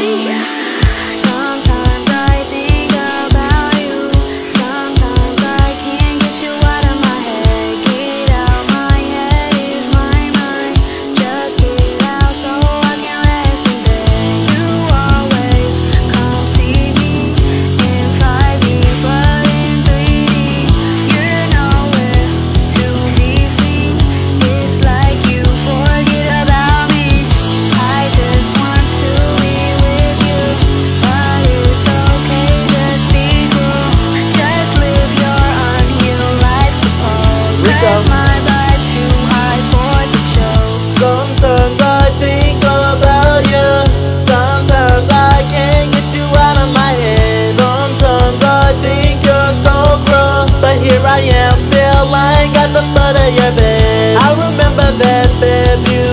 Yeah. I am, still lying at the foot of your bed I remember that bed, you